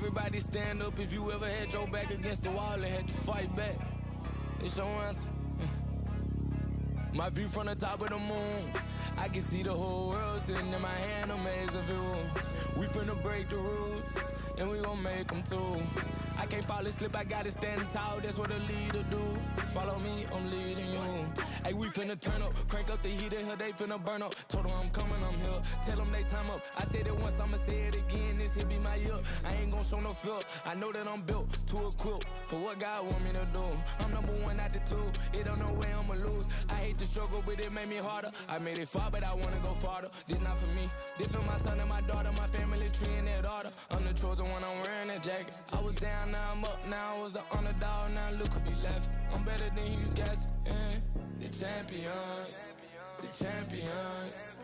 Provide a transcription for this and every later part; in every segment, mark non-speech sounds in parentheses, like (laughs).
Everybody stand up if you ever had your back against the wall and had to fight back. It's your anthem. My view from the top of the moon. I can see the whole world sitting in my hand, a maze of rules. We finna break the rules, and we gon' make them too. I can't fall asleep, I gotta stand tall, that's what a leader do. Follow me, I'm leading you. Hey, we finna turn up, crank up the heat in here, they finna burn up. Told them I'm coming, I'm here. Tell them they time up. I said it once, I'ma say it again. This here be my year. I ain't gon' show no fear. I know that I'm built to equip for what God want me to do. I'm number one out the two. It don't know way I'ma lose. I hate the struggle, but it made me harder. I made it far, but I wanna go farther. This not for me. This for my son and my daughter, my family tree and their daughter. I'm the chosen one, I'm wearing that jacket. I was down, now I'm up. Now I was on the underdog, now look who be left. I'm better than you guys. Yeah. The champions, the champions.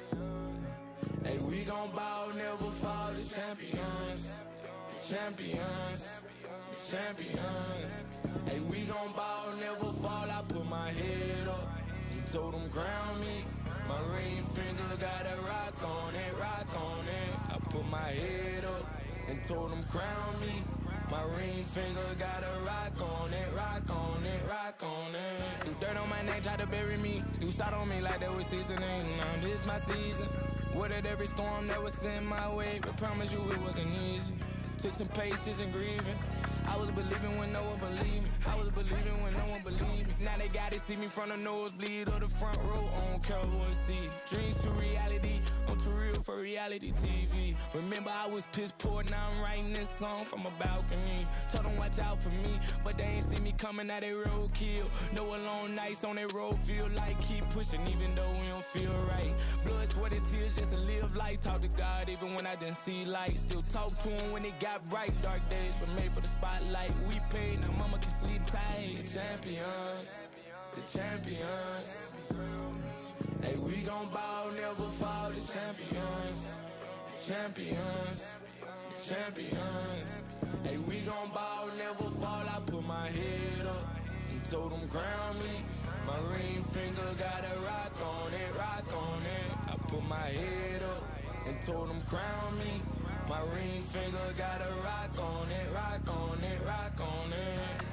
Hey, we gon' bow, never fall. The champions, the champions, the champions. Hey, we gon' bow, never fall. I put my head up told them crown me. My ring finger got a rock on it, rock on it. I put my head up and told them crown me. My ring finger got a rock on it, rock on it, rock on it. Do dirt on my neck, try to bury me. Do side on me like that was seasoning. Now this my season. Weathered every storm that was sent my way, but promise you it wasn't easy. Took some patience and grieving. I was believing when no one believed me. I was believing when no one believed me. Now they gotta see me from the nosebleed or the front row. Who I see. Dreams to reality, I'm too real for reality TV. Remember I was piss poor, now I'm writing this song from a balcony. Told them watch out for me, but they ain't see me coming at a roadkill. No alone nights on that road feel like keep pushing even though we don't feel right. Blood, sweat, and tears just to live life. Talk to God even when I didn't see light. Still talk to him when it got bright. Dark days, but made for the spotlight. We paid, now mama can sleep tight. The champions, the champions. Hey, we gon' ball, never fall. The champions, the champions, the champions. Hey, we gon' ball, never fall. I put my head up and told them crown me. My ring finger got a rock on it, rock on it. I put my head up and told them crown me. My ring finger got a rock on it, rock on it, rock on it.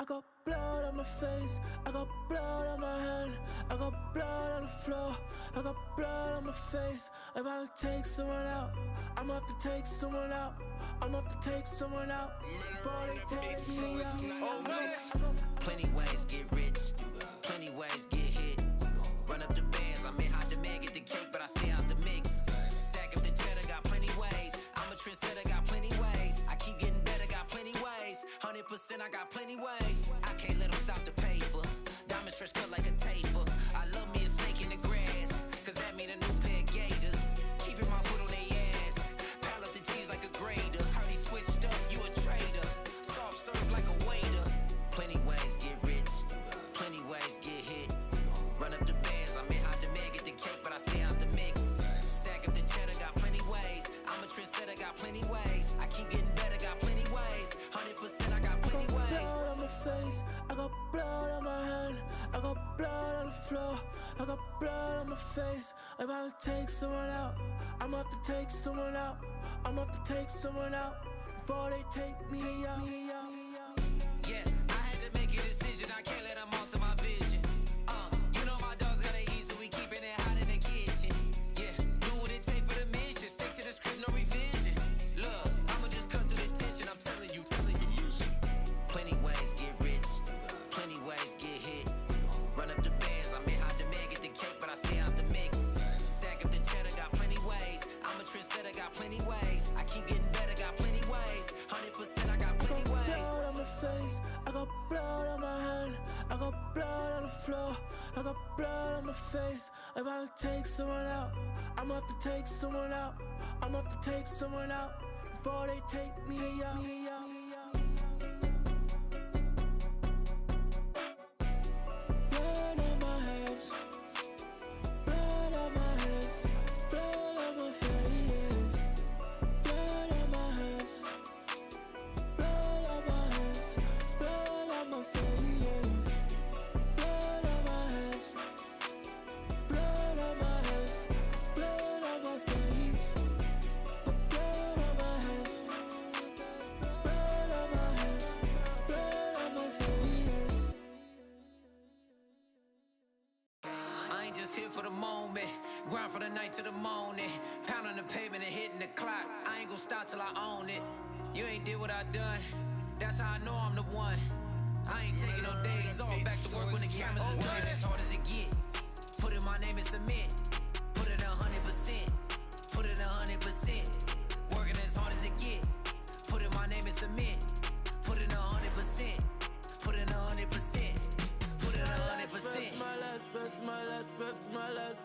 I got blood on my face, I got blood on my hand, I got blood on the floor, I got blood on my face. I'm about to take someone out, I'm about to take someone out, I'm about to take someone out before they take me out. Oh, plenty ways get rich, plenty ways get hit. Run up the bands, I'm in high demand, get the cake, but I stay out the mix. Stack up the cheddar, I got plenty ways. I'm a trendsetter, ways. 100%, I got plenty ways. I can't let them stop the paper. Diamonds fresh cut like a taper. I love me face, I got blood on my hand, I got blood on the floor, I got blood on my face. I'm about to take someone out, I'm about to take someone out, I'm about to take someone out before they take me out. Yeah, I had to make a decision. I can't blood on the floor, I got blood on my face. I'm about to take someone out, I'm about to take someone out, I'm about to take someone out before they take me out.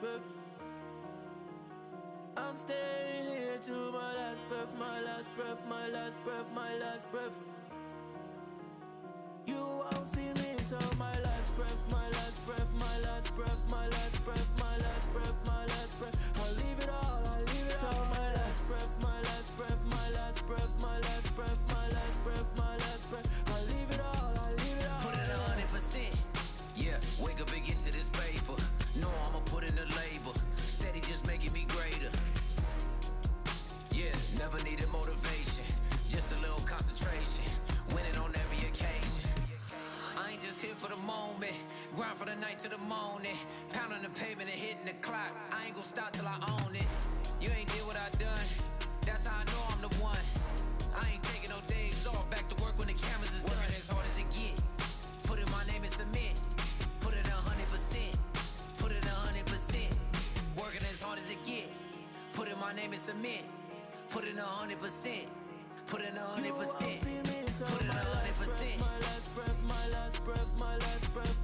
Breath. I'm staying here to my last breath, my last breath, my last breath, my last breath. You won't see me until my last breath, my last breath, my last breath, my last breath, From the night to the morning. Pound on the pavement and hitting the clock. I ain't gonna stop till I own it. You ain't did what I done. That's how I know I'm the one. I ain't taking no days off. Back to work when the cameras is done. As hard as it get. Put in my name and submit. Put in a hundred percent. Put in a hundred percent. Working as hard as it get. Put in my name and submit. Put in a hundred percent. Put in a hundred percent. Put in a hundred percent. my last breath, my last breath, my last breath,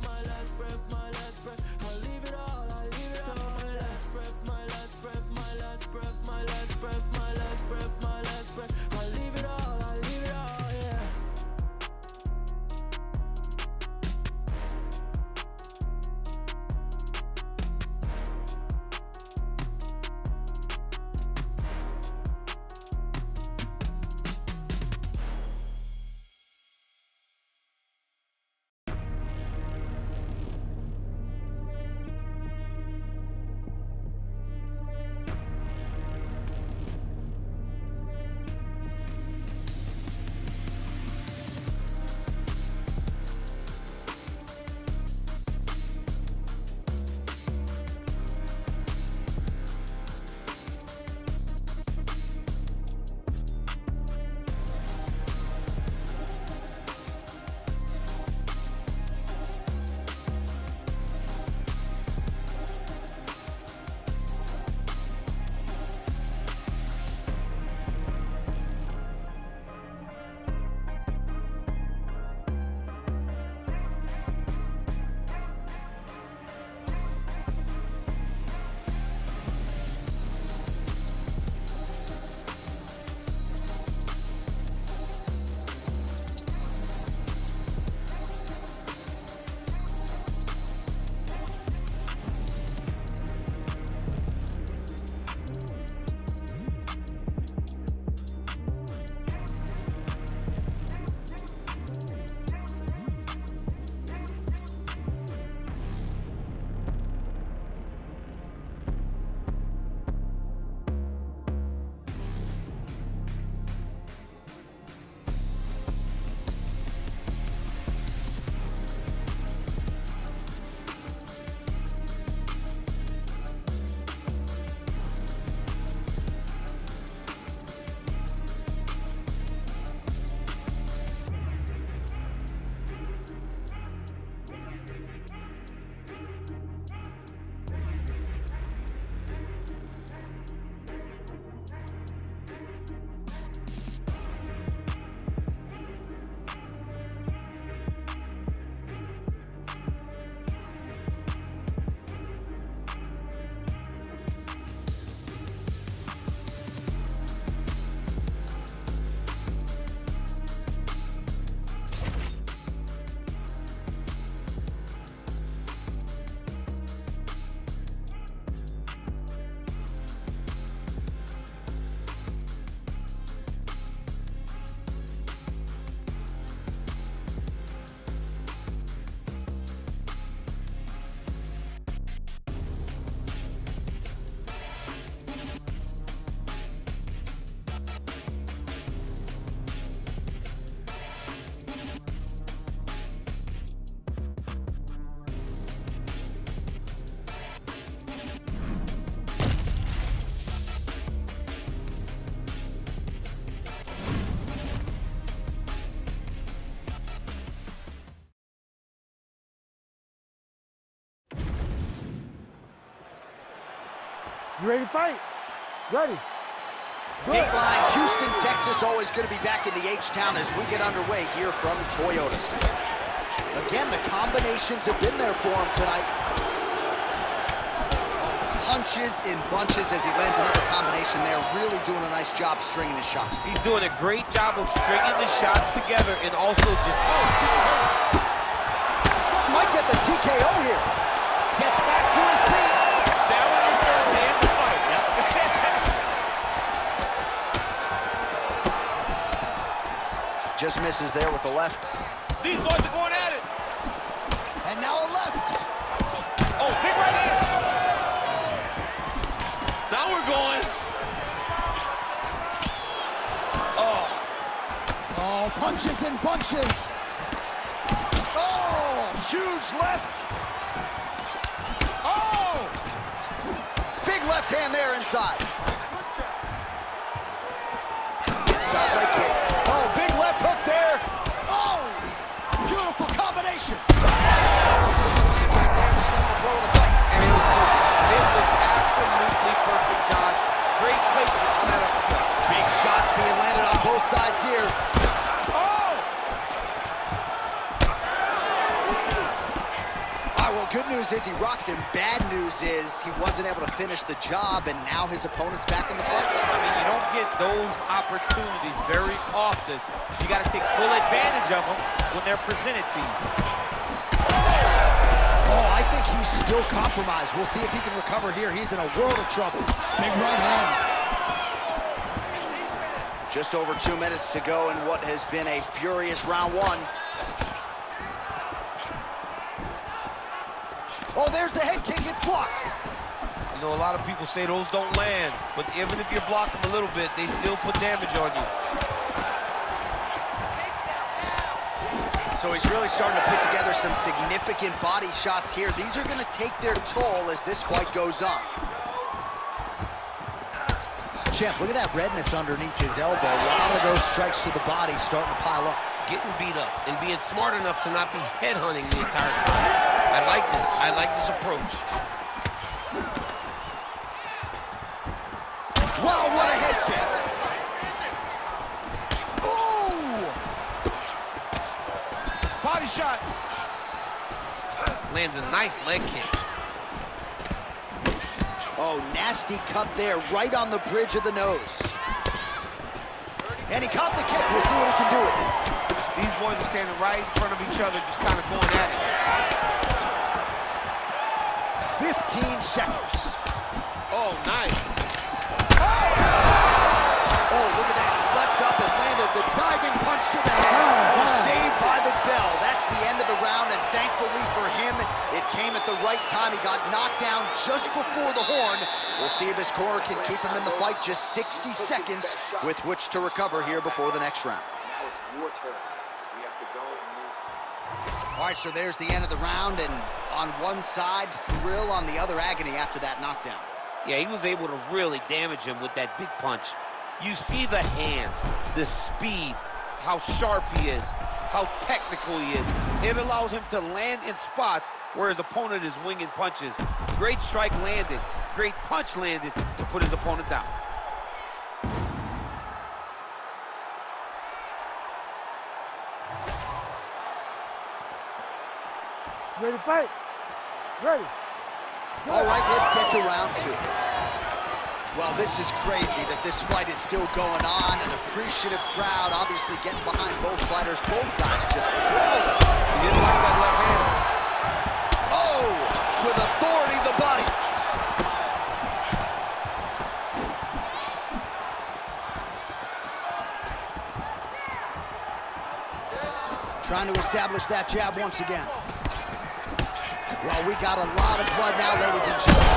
You ready to fight? Ready. Good. Dateline, Houston, Texas, always going to be back in the H-Town as we get underway here from Toyota Center. Again, the combinations have been there for him tonight. Punches in bunches as he lands another combination there. Really doing a nice job stringing his shots. together. He's doing a great job of stringing the shots together and also just, oh, Might get the TKO here. Gets back Just misses there with the left. These boys are going at it. And now a left. Oh, big right hand. Now we're going. Oh, Oh, punches and bunches. Oh, huge left. Oh! Big left hand there inside. Inside leg kick. Oh, big left hook there. Oh! Beautiful combination. Right there, the central blow of the fight. and it was perfect. It was absolutely perfect, Josh. Great placement on that uppercut. Big shots being landed on both sides here. Oh! Right, well, good news is he rocked him. Bad news is he wasn't able to finish the job, and now his opponent's back in the fight. I mean, you don't get those opportunities very often. You got to take full advantage of them when they're presented to you. I think he's still compromised. We'll see if he can recover here. He's in a world of trouble. Big right hand. Just over two minutes to go in what has been a furious round one. Oh, there's the head kick. It's blocked. You know, a lot of people say those don't land, but even if you block them a little bit, they still put damage on you. So he's really starting to put together some significant body shots here. These are going to take their toll as this fight goes on. Champ, look at that redness underneath his elbow. A lot of those strikes to the body starting to pile up. Getting beat up and being smart enough to not be headhunting the entire time. I like this. I like this approach. Lands a nice leg kick. Oh, nasty cut there, right on the bridge of the nose. And he caught the kick. We'll see what he can do with it. These boys are standing right in front of each other, just kind of going at it. 15 seconds. Oh, nice. Oh, look at that. He leapt up and landed the diving punch to the head. Oh, saved by the bell. That's the end of the round, and thankfully for him, it came at the right time. He got knocked down just before the horn. We'll see if his corner can keep him in the fight. Just 60 seconds with which to recover here before the next round. Now it's your turn. We have to go. All right, so there's the end of the round, and on one side, thrill, on the other, agony after that knockdown. Yeah, he was able to really damage him with that big punch. You see the hands, the speed, how sharp he is, how technical he is. It allows him to land in spots where his opponent is winging punches. Great strike landed, great punch landed to put his opponent down. Ready to fight? Ready. All right, let's get to round two. Well, this is crazy that this fight is still going on. An appreciative crowd, obviously getting behind both fighters. Both guys just He didn't like that left hand. Trying to establish that jab once again. Well, we got a lot of blood now, ladies and gentlemen.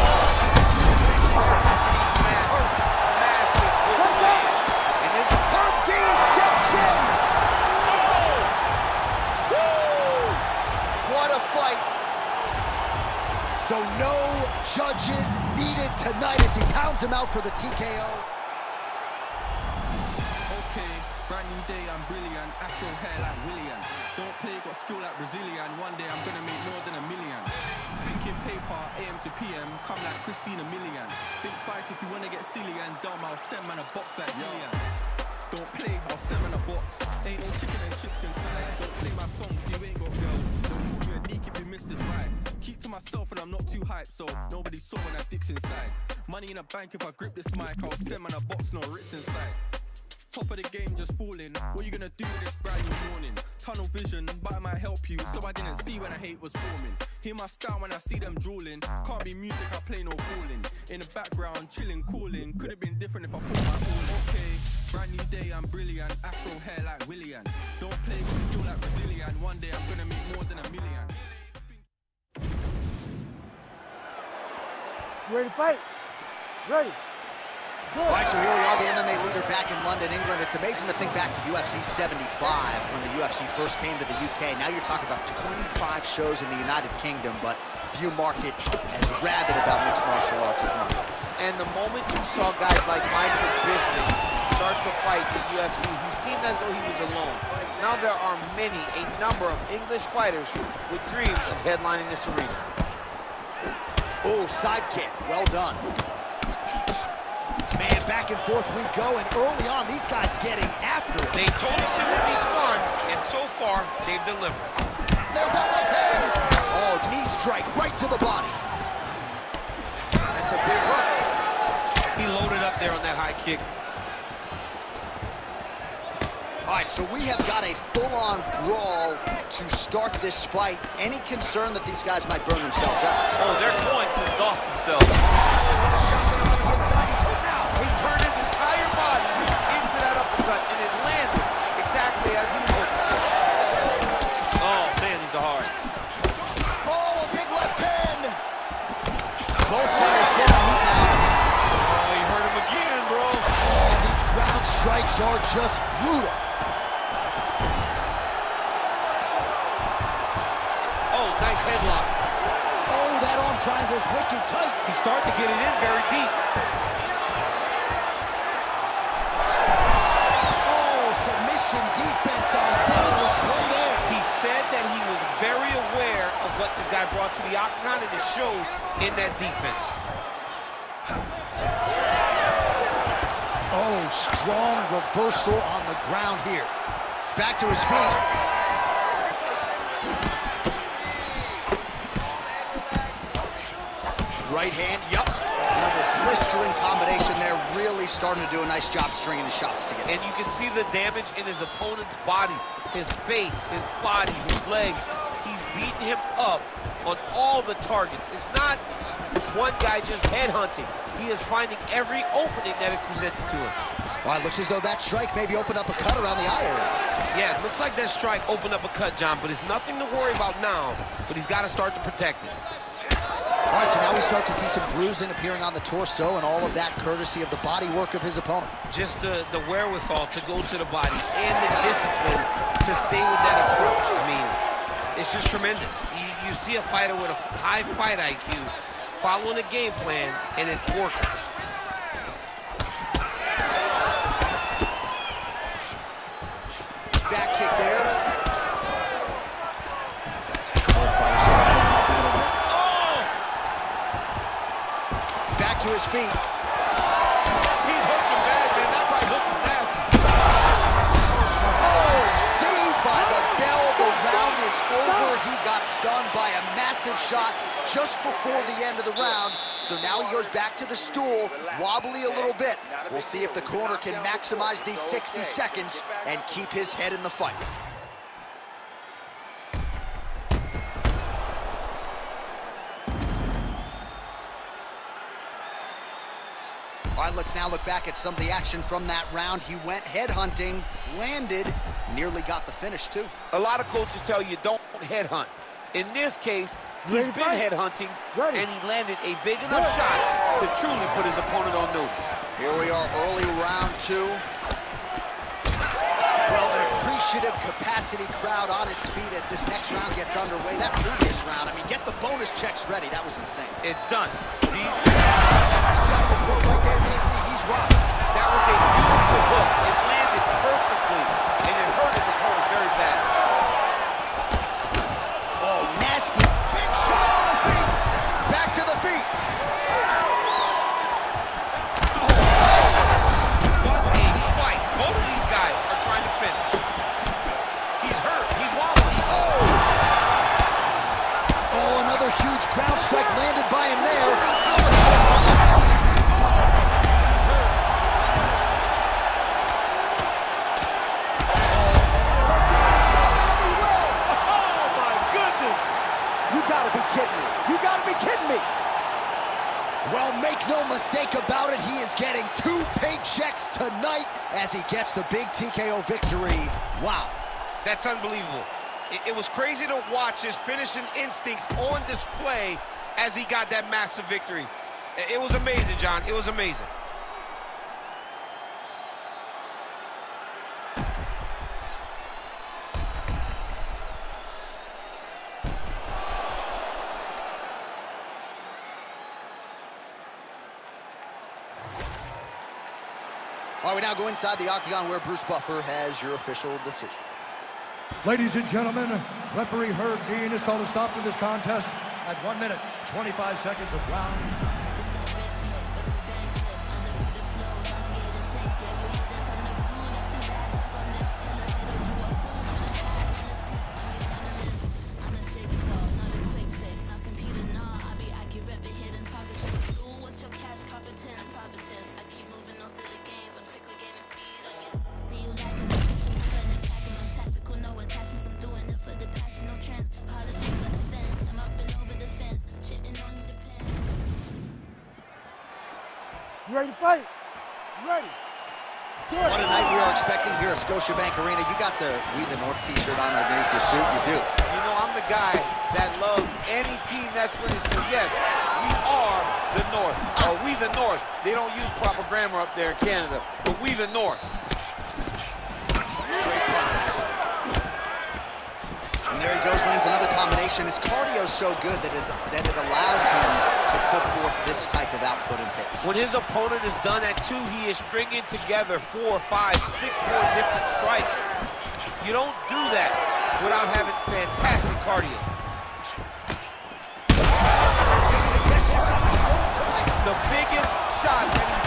So no judges needed tonight as he pounds him out for the TKO. Okay, brand new day, I'm brilliant. Afro hair like Willian. Play, got Brazilian. One day I'm gonna make more than a million. Thinking paper, AM to p.m. Come like Christina Milian. Think twice if you wanna get silly and dumb. I'll send man a box like Millian. Don't play, I'll send man a box. Ain't no chicken and chips inside. Don't play my songs, you ain't got girls. Don't call me a leak if you missed this vibe. Keep to myself and I'm not too hyped, so nobody saw when I dipped inside. Money in a bank if I grip this mic, I'll send man a box, no Ritz inside. Top of the game, just falling. What you gonna do with this brand new morning? Tunnel vision, but it might help you. So I didn't see when I hate was forming. Hear my style when I see them drooling. Can't be music, I play no calling. In the background, chilling, cooling. Could have been different if I put my all. Okay, brand new day, I'm brilliant. Afro hair like Willian. Don't play, but still like Brazilian. One day I'm gonna make more than a million. Ready to fight? Ready. All right, so here we are, the MMA leader back in London, England. It's amazing to think back to UFC 75 when the UFC first came to the UK. Now you're talking about 25 shows in the United Kingdom, but few markets as rabid about mixed martial arts as Montez. And the moment you saw guys like Michael Bisping start to fight the UFC, he seemed as though he was alone. Now there are many, a number of English fighters with dreams of headlining this arena. Oh, side kick. Well done. Man, back and forth we go, and early on, these guys getting after it. They told us it would be fun, and so far, they've delivered. There's that left hand. Oh, knee strike right to the body. That's a big hook. He loaded up there on that high kick. All right, so we have got a full-on brawl to start this fight. Any concern that these guys might burn themselves up? Oh, they're going to exhaust themselves. In that defense. Oh, strong reversal on the ground here. Back to his feet. Right hand, yup. Another blistering combination there. Really starting to do a nice job stringing the shots together. And you can see the damage in his opponent's body, his face, his body, his legs. He's beating him up on all the targets. It's not one guy just headhunting. He is finding every opening that is presented to him. Well, it looks as though that strike maybe opened up a cut around the eye area. Yeah, it looks like that strike opened up a cut, John, but it's nothing to worry about now, but he's got to start to protect it. All right, so now we start to see some bruising appearing on the torso, and all of that courtesy of the body work of his opponent. Just the, the wherewithal to go to the body and the discipline to stay with that approach. I mean, it's just tremendous. You, you see a fighter with a high fight IQ following a game plan, and it's working. Back kick there. Back to his feet. Over. He got stunned by a massive shot just before the end of the round. So now he goes back to the stool, wobbly a little bit. We'll see if the corner can maximize these 60 seconds and keep his head in the fight. All right, let's now look back at some of the action from that round. He went headhunting, landed, nearly got the finish, too. A lot of coaches tell you don't headhunt. In this case, he's Ready, been fight? headhunting, Ready. and he landed a big enough shot to truly put his opponent on notice. Here we are, early round two. Well, an appreciative capacity crowd on its feet as this next round gets underway. That previous round, I mean, get the bonus checks ready. That was insane. It's done. These, That's a hook right there, DC. He's rocked. that was a beautiful hook. Make no mistake about it, he is getting two paychecks tonight as he gets the big TKO victory. Wow. That's unbelievable. It, it was crazy to watch his finishing instincts on display as he got that massive victory. It, it was amazing, John. It was amazing. We now go inside the octagon where Bruce Buffer has your official decision. Ladies and gentlemen, referee Herb Dean has called a stop to this contest at 1 minute, 25 seconds of round. The We the North t-shirt on underneath your suit. You do. You know, I'm the guy that loves any team that's winning. So, yes, we are the North. Or we the North. They don't use proper grammar up there in Canada. But we the North. And there he goes, lands another combination. His cardio's so good that, is, that it allows him to put forth this type of output and pace. When his opponent is done at two, he is stringing together four, five, six more different strikes. You don't do that without having fantastic cardio. The biggest shot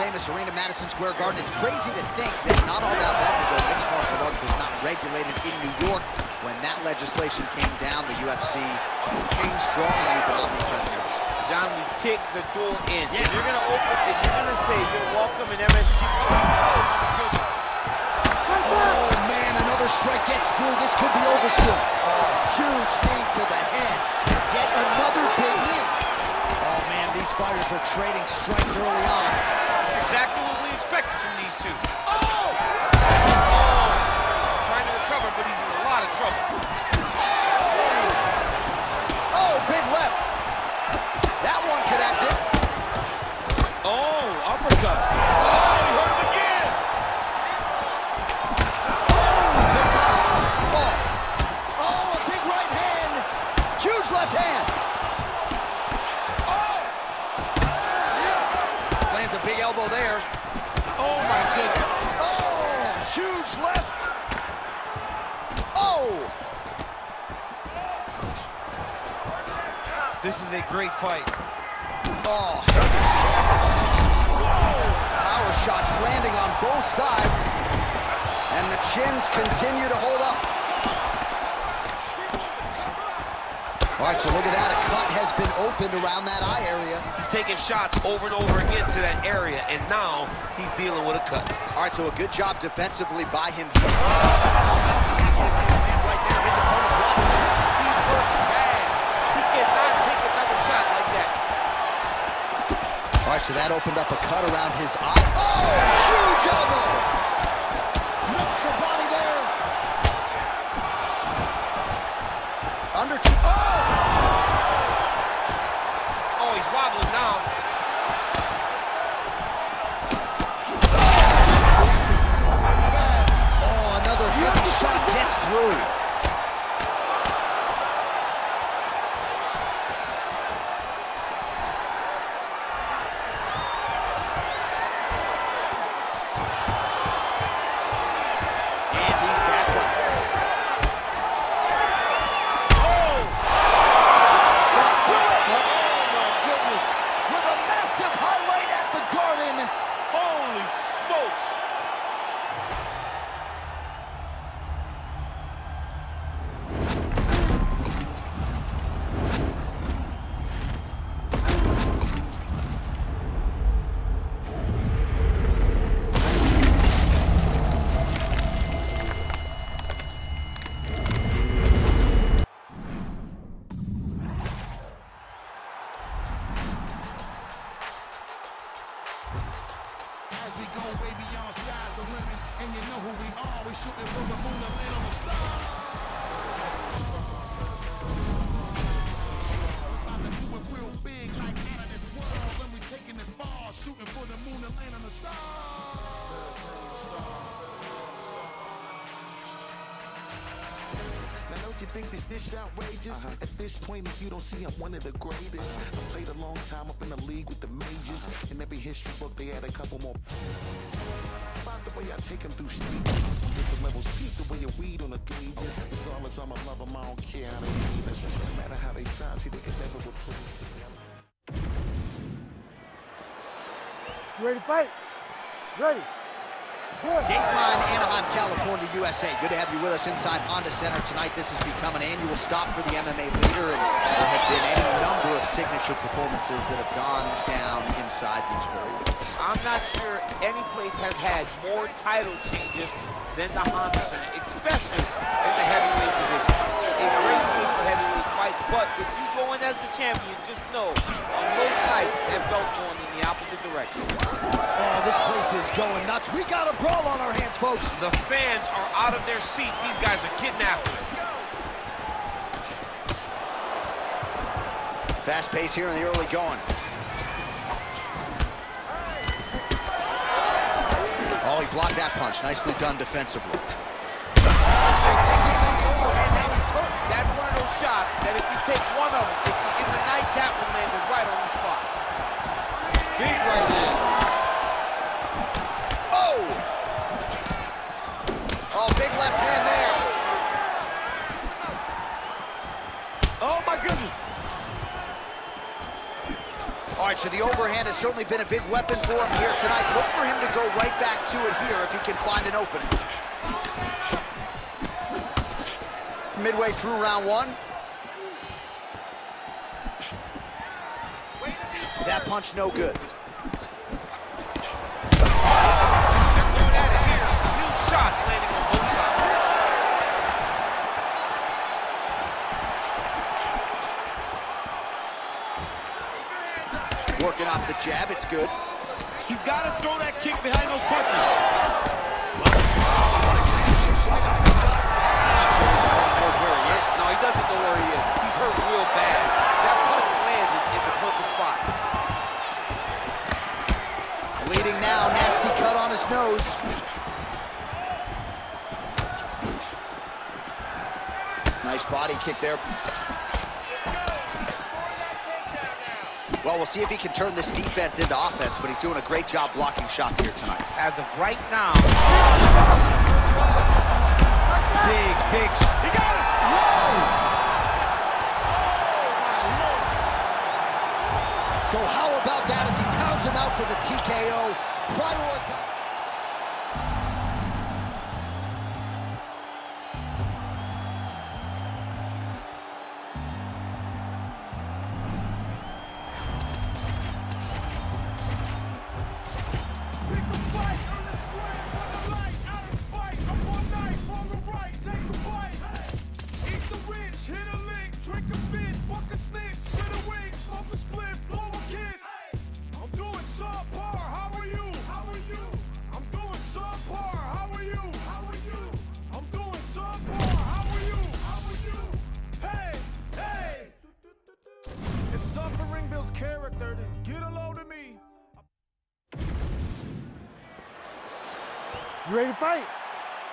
famous arena, Madison Square Garden. It's crazy to think that not all that long ago, mixed martial arts was not regulated in New York. When that legislation came down, the UFC came strong, and we've been ever since. John, we kick the door in. Yes. If you're gonna open, if you're gonna say you're welcome in MSG, oh my goodness. Oh, man, another strike gets through. This could be over soon. Oh, huge knee to the head. Yet another big knee. Man, these fighters are trading strikes early on. That's exactly what we expected from these two. Oh! oh! Trying to recover, but he's in a lot of trouble. Is a great fight. oh. Power shots landing on both sides. And the chins continue to hold up. All right, so look at that. A cut has been opened around that eye area. He's taking shots over and over again to that area, and now he's dealing with a cut. All right, so a good job defensively by him. Oh. Right, so that opened up a cut around his eye. Oh, huge elbow! Nuts the body there. Under two. Oh, oh he's wobbling now. Oh, another heavy shot gets through. Outrageous? At this point, if you don't see I'm one of the greatest. Uh-huh. I played a long time up in the league with the majors. Uh-huh. In every history book, they had a couple more. About the way I take them through stages. Different levels, peep the way you read on the pages. Regardless, I'm a lover, I don't care how they read us. No matter how they try, see, they can never replace us. You ready to fight? Ready. Dateline, Anaheim, California, USA. Good to have you with us inside Honda Center tonight. This has become an annual stop for the MMA leader, and there have been any number of signature performances that have gone down inside these very rings. I'm not sure any place has had more title changes than the Honda Center, especially in the heavyweight division. A great place for heavyweight fight, but if you go in as the champion, just know on most nights that belt's going in the opposite direction. Oh, this place is going nuts. We got a brawl on our hands, folks. The fans are out of their seat. These guys are getting after it. Fast pace here in the early going. Oh, he blocked that punch. Nicely done defensively. Shots that if you take one of them, if in the night, that one landed right on the spot. Big right hand. Oh! Oh, big left hand there. Oh my goodness. All right, so the overhand has certainly been a big weapon for him here tonight. Look for him to go right back to it here if he can find an opening. Midway through round one. Punch no good. Huge shots landing on both sides. Working off the jab, it's good. He's got to throw that kick behind those punches. Not sure his knows where he is. No, he doesn't know where he is. Nose. Nice body kick there. Well, we'll see if he can turn this defense into offense, but he's doing a great job blocking shots here tonight. As of right now, Big, big.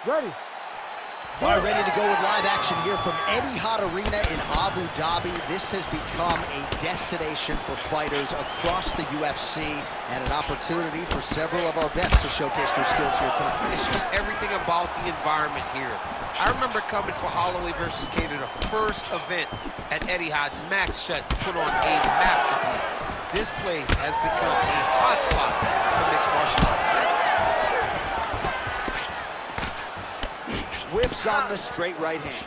Ready. All right, ready to go with live action here from Eddie Etihad Arena in Abu Dhabi. This has become a destination for fighters across the UFC and an opportunity for several of our best to showcase their skills here tonight. It's just everything about the environment here. I remember coming for Holloway versus Kattar, the first event at Eddie Etihad. Max Shut put on a masterpiece. This place has become a hotspot for mixed martial arts. Whiffs on the straight right hand.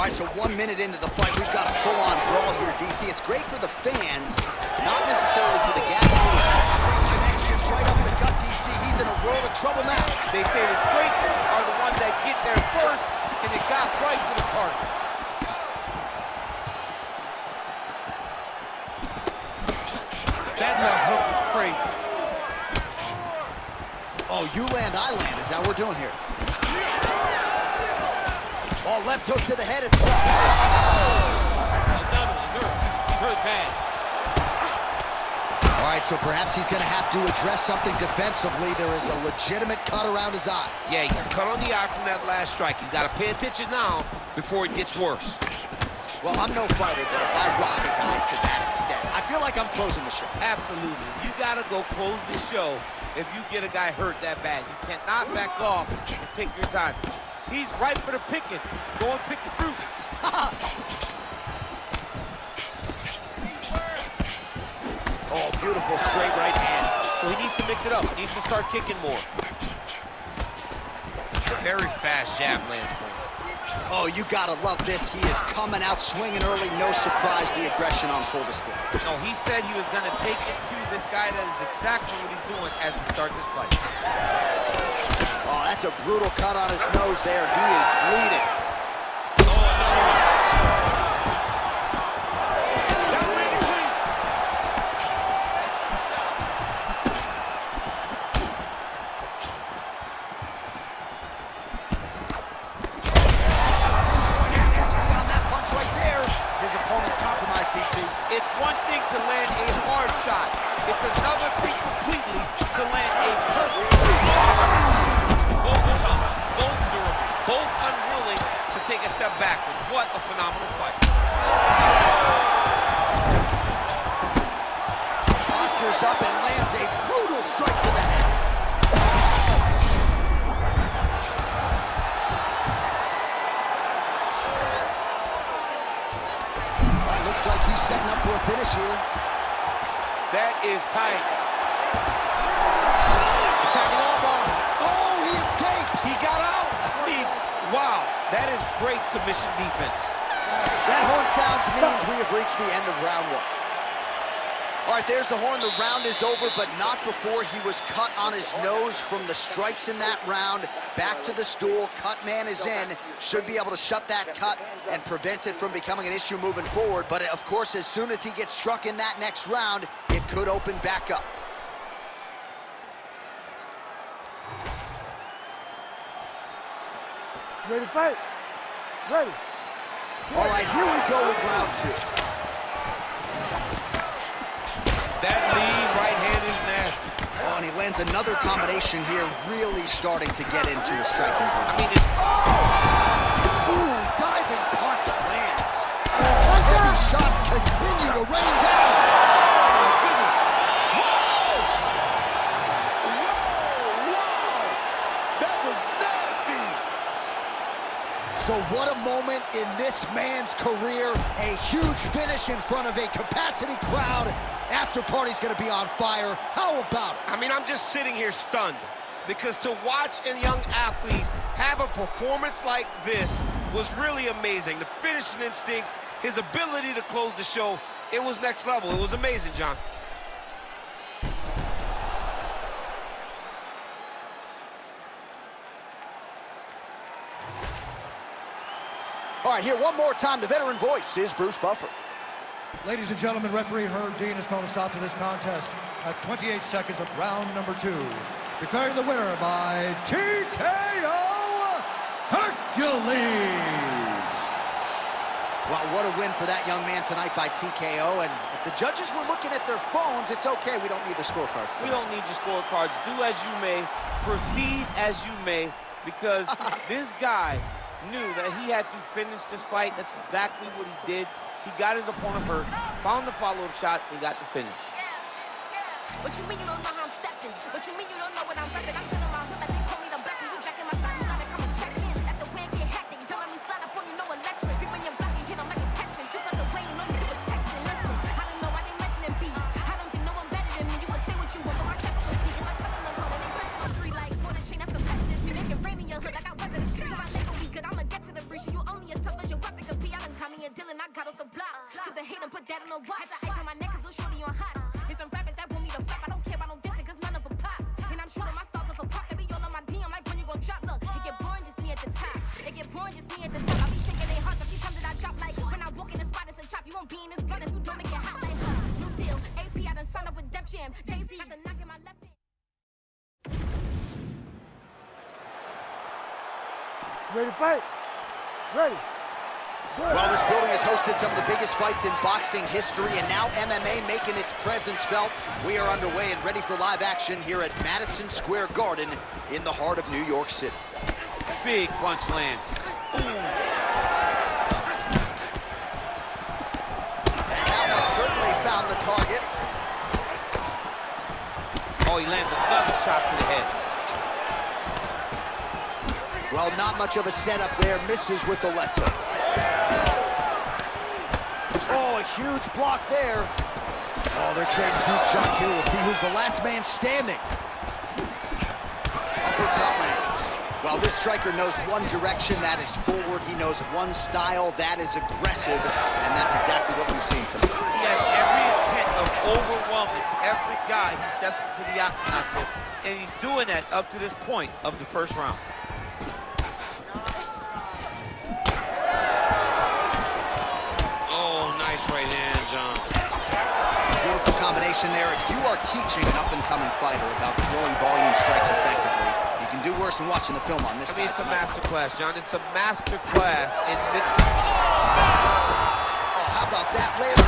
All right, so one minute into the fight, we've got a full-on brawl here, DC. It's great for the fans, not necessarily for the gas. Connections right up the gut, DC. He's in a world of trouble now. They say the straight are the ones that get there first, and it got right to the target. That left hook was crazy. Oh, you land, I land is how we're doing here. Oh, left hook to the head. It's blocked. Another one. Hurt. He's hurt bad. All right, so perhaps he's going to have to address something defensively. There is a legitimate cut around his eye. Yeah, he got cut on the eye from that last strike. He's got to pay attention now before it gets worse. Well, I'm no fighter, but if I rock a guy to that extent, I feel like I'm closing the show. Absolutely. You got to go close the show if you get a guy hurt that bad. You cannot back off and take your time. He's right for the picking. Go and pick the fruit. (laughs) oh, beautiful straight right hand. So he needs to mix it up. He needs to start kicking more. Very fast jab lands for him. Oh, you gotta love this. He is coming out swinging early. No surprise, the aggression on full display. No, he said he was gonna take it to this guy. That is exactly what he's doing as we start this fight. Oh, that's a brutal cut on his nose there. He is bleeding. Setting up for a finish here. That is tight. Attacking armbar. Oh, he escapes. He got out. (laughs) I mean, wow. That is great submission defense. That horn sounds means we have reached the end of round one. All right, there's the horn. The round is over, but not before he was cut on his nose from the strikes in that round. Back to the stool. Cut man is in. Should be able to shut that cut and prevent it from becoming an issue moving forward. But, of course, as soon as he gets struck in that next round, it could open back up. Ready to fight? Ready. All right, here we go with round two. That lead right hand is nasty. Oh, and he lands another combination here, really starting to get into a striking groove. I mean, it's... Oh! Ooh, diving punch lands. Oh, heavy shots continue to rain down. That was nasty. So what a moment in this man's career. A huge finish in front of a capacity crowd. After party's gonna be on fire. How about it? I mean, I'm just sitting here stunned because to watch a young athlete have a performance like this was really amazing. The finishing instincts, his ability to close the show, it was next level. It was amazing, John. All right, here one more time. The veteran voice is Bruce Buffer. Ladies and gentlemen, referee Herb Dean has called a stop to this contest at 28 seconds of round number two. Declaring the winner by TKO Hercules. Well, what a win for that young man tonight by TKO. And if the judges were looking at their phones, it's okay. We don't need the scorecards. We don't need your scorecards. Do as you may, proceed as you may, because (laughs) this guy knew that he had to finish this fight. That's exactly what he did. He got his opponent hurt, found the follow-up shot, and got the finish. What you mean you don't know how I'm stepping? What you mean you don't know what I'm repping? That on the watch. Had the ice on my neck 'cause little shorty on hot. It's some rappers that want me to flap. I don't care about no dissing 'cause none of them pop. And I'm shooting my stars off a pop. They be all on my DM like when you gon' drop. Look, it get boring just me at the top. It get boring just me at the top. I be shaking their hearts every time that I drop. Like when I walk in the spot, it's a chop. You won't be in this blunt if you don't make it hot like huh. New deal. AP, I done signed up with Def Jam. Jay Z, got the my left hand. Ready to fight? Ready. Well, this building has hosted some of the biggest fights in boxing history, and now MMA making its presence felt. We are underway and ready for live action here at Madison Square Garden in the heart of New York City. Big punch land. And that one certainly found the target. Oh, he lands another shot to the head. Well, not much of a setup there. Misses with the left hook. Oh, a huge block there. Oh, they're trading huge shots here. We'll see who's the last man standing. Uppercut lands. Well, this striker knows one direction, that is forward. He knows one style, that is aggressive. And that's exactly what we've seen tonight. He has every intent of overwhelming every guy he steps into the octagon with. And he's doing that up to this point of the first round. Right hand, John. Beautiful combination there. If you are teaching an up-and-coming fighter about throwing volume strikes effectively, you can do worse than watching the film on this I mean, it's a master class, John. It's a master class in mixing. Oh, how about that later?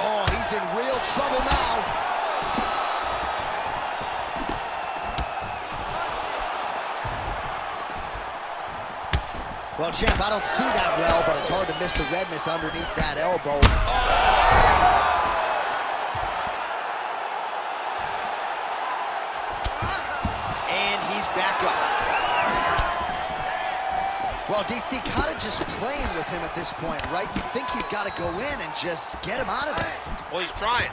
Oh, he's in real trouble now. Well, champ, I don't see that well, but it's hard to miss the redness underneath that elbow. And he's back up. Well, DC kind of just playing with him at this point, right? You think he's got to go in and just get him out of there. Well, he's trying,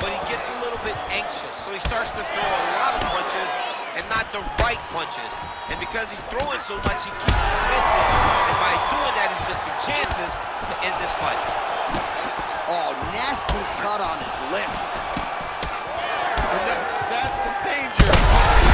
but he gets a little bit anxious, so he starts to throw a lot of punches and not the right punches. And because he's throwing so much, he keeps missing. And by doing that, he's missing chances to end this fight. Oh, nasty cut on his lip. And that's, that's the danger.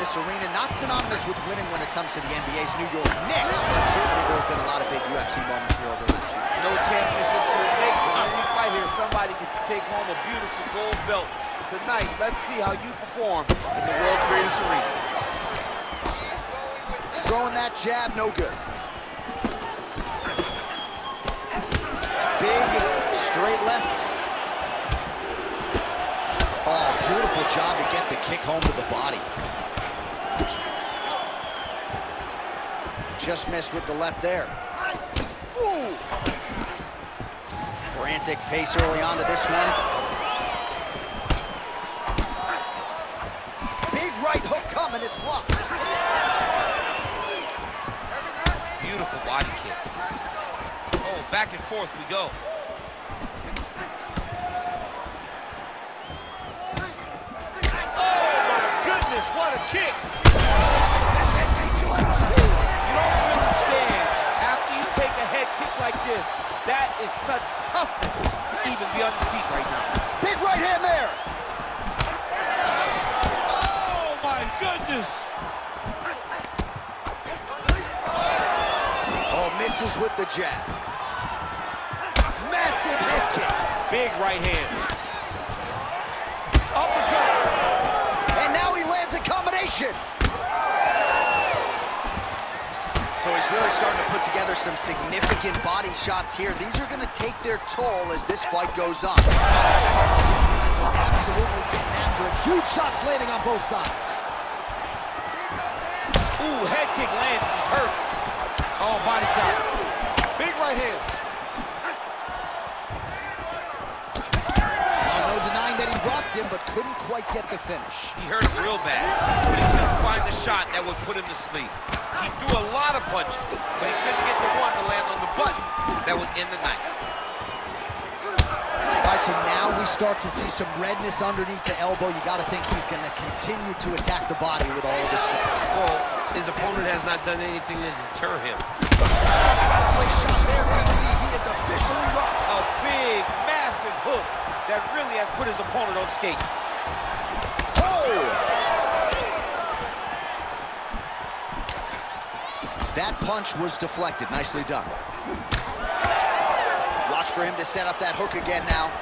This arena not synonymous with winning when it comes to the NBA's New York Knicks, but certainly there have been a lot of big UFC moments here over the last few years. No championship for the Knicks, but we fight here, somebody gets to take home a beautiful gold belt. Tonight, let's see how you perform in the world's greatest arena. Throwing that jab, no good. Big, straight left. Oh, beautiful job to get the kick home to the body. Just missed with the left there. Ooh! Frantic pace early on to this one. Big right hook coming, it's blocked. Beautiful body kick. Oh, back and forth we go. Oh what a kick! This, that is such toughness to even be on his feet right now. Big right hand there. Oh my goodness! Oh, misses with the jab. Massive head kick. Big right hand. Uppercut. And now he lands a combination. So he's really starting to put together some significant body shots here. These are going to take their toll as this fight goes on. These guys are absolutely getting after it. Huge shots landing on both sides. Ooh, head kick lands. Hurt. Oh, body shot. Big right hands. Now, no denying that he rocked him, but couldn't quite get the finish. He hurt real bad, but he couldn't find the shot that would put him to sleep. He threw a lot of punches, but he couldn't get the one to land on the button that would end the night. All right, so now we start to see some redness underneath the elbow. You got to think he's going to continue to attack the body with all of his strikes. Well, his opponent has not done anything to deter him. Place shot there, DC. He is officially rocked. A big, massive hook that really has put his opponent on skates. Oh! That punch was deflected. Nicely done. Watch for him to set up that hook again now.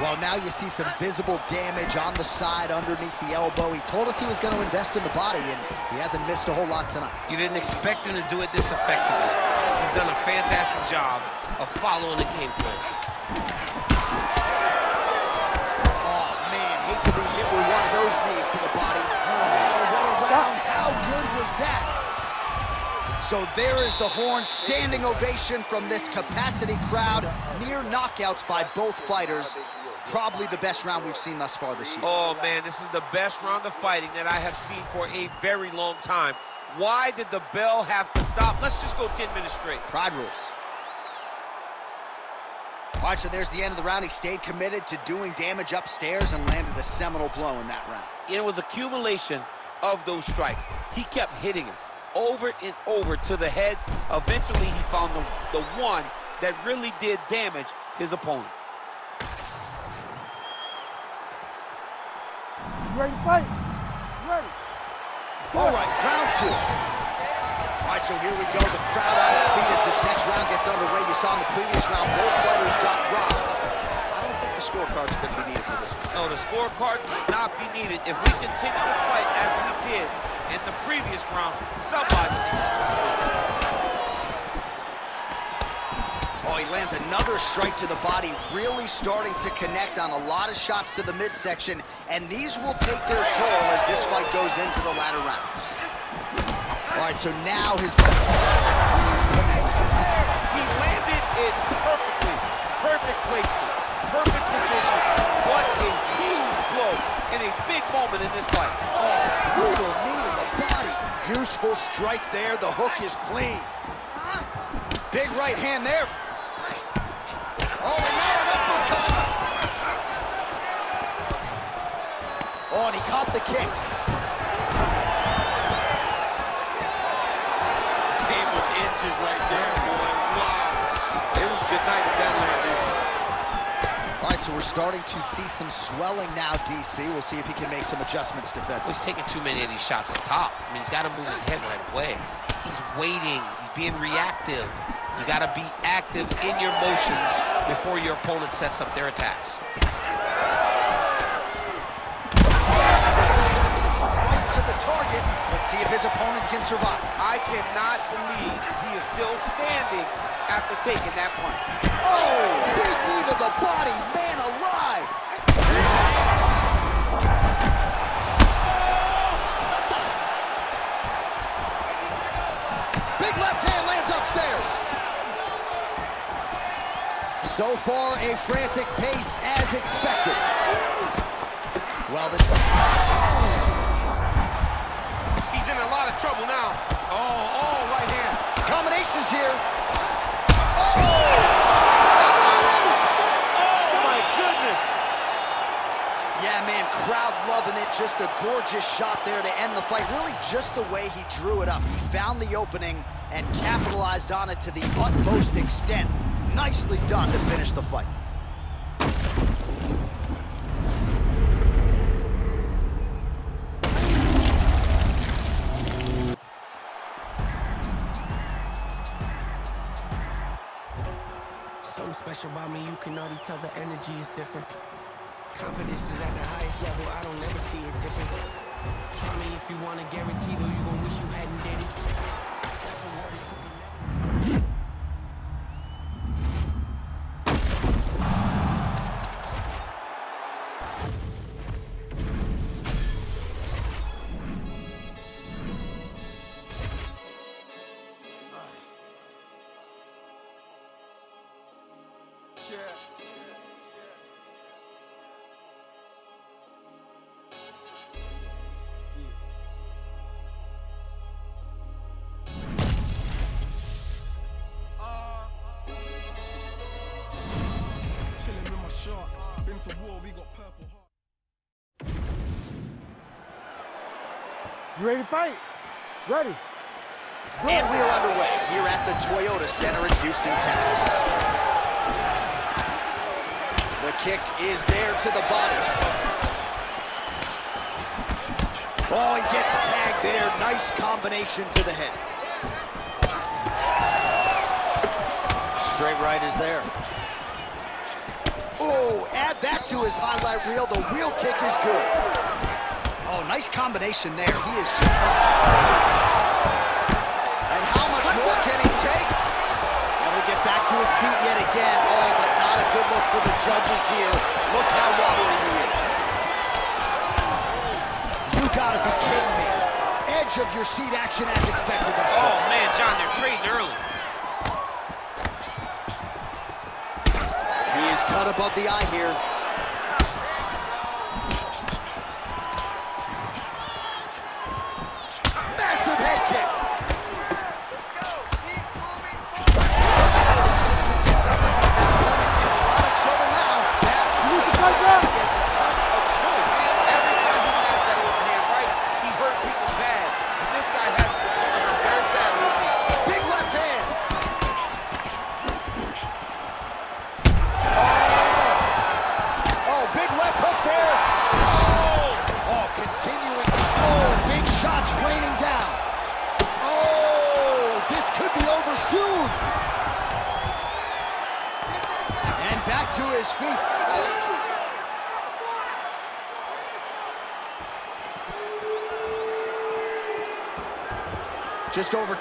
Well, now you see some visible damage on the side underneath the elbow. He told us he was going to invest in the body, and he hasn't missed a whole lot tonight. You didn't expect him to do it this effectively. He's done a fantastic job of following the game plan. That? So there is the horn, standing ovation from this capacity crowd. Near knockouts by both fighters. Probably the best round we've seen thus far this year. Oh, man, this is the best round of fighting that I have seen for a very long time. Why did the bell have to stop? Let's just go 10 minutes straight. Pride rules. All right, so there's the end of the round. He stayed committed to doing damage upstairs and landed a seminal blow in that round. It was accumulation of those strikes. He kept hitting him over and over to the head. Eventually, he found the, the one that really did damage his opponent. You ready to fight? You ready? All right, round two. All right, so here we go. The crowd on its feet as this next round gets underway. You saw in the previous round, both fighters got rocked. The scorecards are going to be needed for this one. No, the scorecard will not be needed. If we continue to fight as we did in the previous round, somebody Oh, he lands another strike to the body, really starting to connect on a lot of shots to the midsection, and these will take their toll as this fight goes into the latter rounds. All right, so now his... He landed it. Perfect placement. Perfect position. What a huge blow in a big moment in this fight. Oh, brutal knee to the body. Useful strike there. The hook is clean. Big right hand there. Oh, and now an uppercut. Oh, and he caught the kick. So we're starting to see some swelling now, DC. We'll see if he can make some adjustments defensively. He's taking too many of these shots up top. I mean, he's got to move his head right away. He's waiting. He's being reactive. You got to be active in your motions before your opponent sets up their attacks. Right to the target. Let's see if his opponent can survive. I cannot believe he is still standing after taking that punch. Oh, big knee to the body. Man alive. Big left hand lands upstairs. So far, a frantic pace as expected. Well, this He's in a lot of trouble now. Oh, oh, right hand. combinations here. Oh, my goodness. Yeah, man, crowd loving it. Just a gorgeous shot there to end the fight. Really just the way he drew it up. He found the opening and capitalized on it to the utmost extent. Nicely done to finish the fight. Something special about me, you can already tell the energy is different. Confidence is at the highest level, I don't ever see it dipping. Try me if you want a guarantee, though you gon' wish you hadn't did it. You ready to fight? Ready. And we are underway here at the Toyota Center in Houston, Texas. The kick is there to the body. Oh, he gets tagged there. Nice combination to the head. Straight right is there. Oh, add that to his highlight reel. The wheel kick is good. Oh, nice combination there. He is just... And how much more can he take? And we'll get back to his feet yet again. Oh, but not a good look for the judges here. Look how wobbly he is. You gotta be kidding me. Edge of your seat action as expected thus far. Oh, man, John, they're trading early. He is cut above the eye here.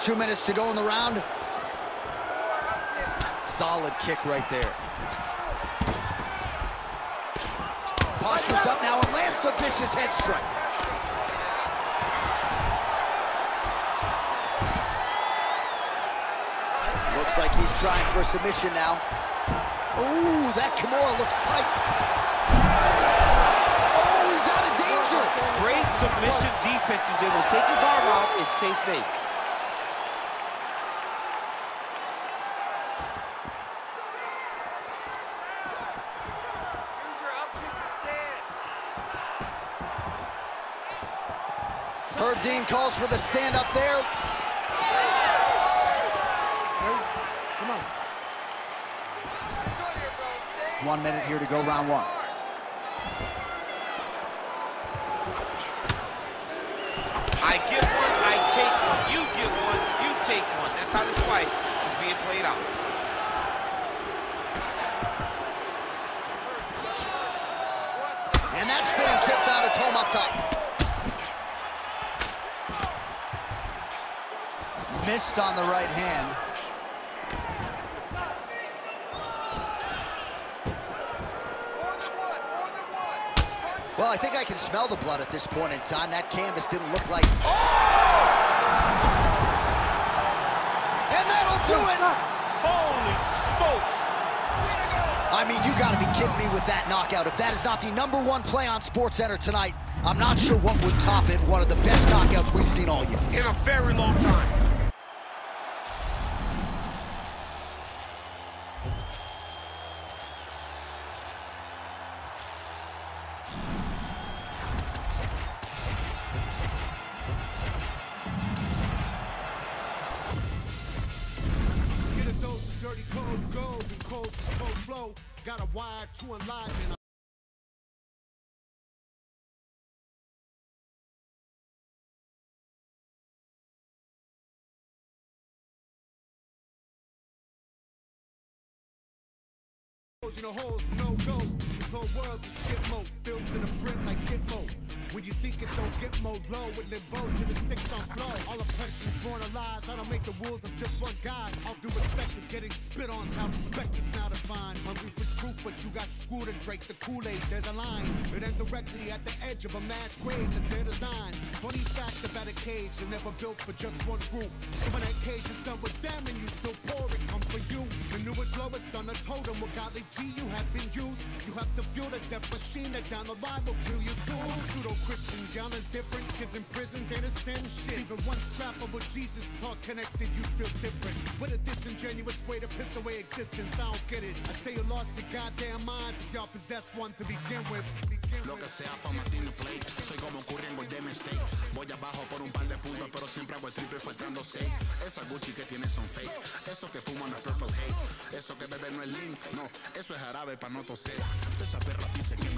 Two minutes to go in the round. Solid kick right there. Postures up now and lands the vicious head strike. Looks like he's trying for submission now. Ooh, that Kimura looks tight. Oh, he's out of danger. Great submission defense. He was able to take his arm out and stay safe. Herb calls for the stand up there. Come on. One minute here to go, round one. I give one, I take one. You give one, you take one. That's how this fight is being played out. And that spinning kick found its home up top. Missed on the right hand. Well, I think I can smell the blood at this point in time. That canvas didn't look like... Oh! And that'll do it! Holy smokes! I mean, you gotta be kidding me with that knockout. If that is not the number one play on SportsCenter tonight, I'm not sure what would top it. One of the best knockouts we've seen all year. In a very long time. You know, holes no go. This whole world's a shit mode, built to the brim like Gitmo. When you think it don't get more low, with limbo to the sticks on flow. All oppression's born of lies. I don't make the rules, I'm just one guy. All due respect and getting spit on is how respect is now defined. Hungry for truth, but you got screwed and Drake the Kool-Aid. There's a line. It ends directly at the edge of a mass grave that's their design. Funny fact about a cage, they're never built for just one group. So when that cage is done with them and you still pour it, come for you. The newest, lowest on the totem with godly G you have been used. You have to build a death machine that down the line will kill you too. Pseudo Christians, y'all are different. Kids in prisons ain't a sin shit. Even one scrap of what Jesus taught connected, you feel different. With a disingenuous way to piss away existence, I don't get it. I say you lost your goddamn minds if y'all possess one to begin with. Lo que sea fama tiene play. Soy como Curry en Golden State. Voy abajo por un par de puntos, pero siempre hago el triple faltando seis. Esa Gucci que tiene son fake. Eso que fuman es purple haze. Eso que bebe no es link. No, eso es jarabe para no toser. Esa perra dice que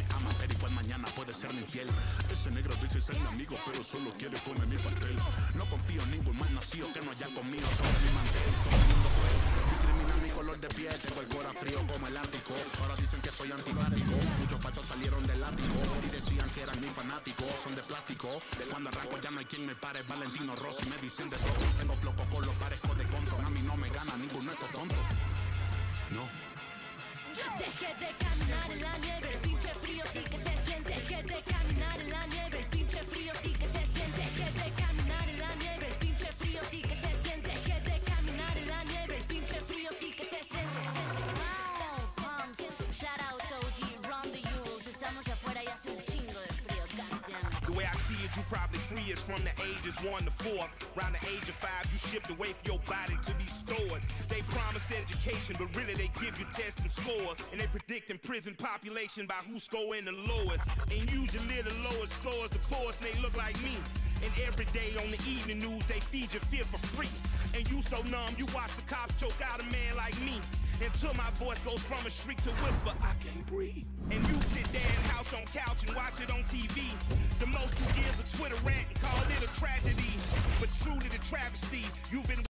mañana puede ser infiel. Ese negro dice ser mi amigo, pero solo quiere poner mi pastel. No confío en ningún mal nacido que no haya conmigo sobre mi mantel. Todo el mundo cruel. Discrimina mi color de piel, tengo el corazón frío como el Ártico. Ahora dicen que soy antipático. Muchos fachos salieron del ático y decían que eran mis fanáticos. Son de plástico. De cuando arranco ya no hay quien me pare. Valentino Rossi me dicen de todo. Tengo floco con los parezco de control. A mí no me gana ninguno estos tonto. No. Deje de caminar en la nieve, probably free is from the ages one to four. Around the age of five, you shipped away for your body to be stored. They promise education, but really they give you tests and scores. And they predicting prison population by who's scoring the lowest. And usually the lowest scores the poorest, they look like me. And every day on the evening news, they feed your fear for free. And you so numb, you watch the cops choke out a man like me. Until my voice goes from a shriek to whisper, I can't breathe. And you sit there in house on couch and watch it on TV. The most two is a Twitter rant and call it a tragedy. But truly the travesty, you've been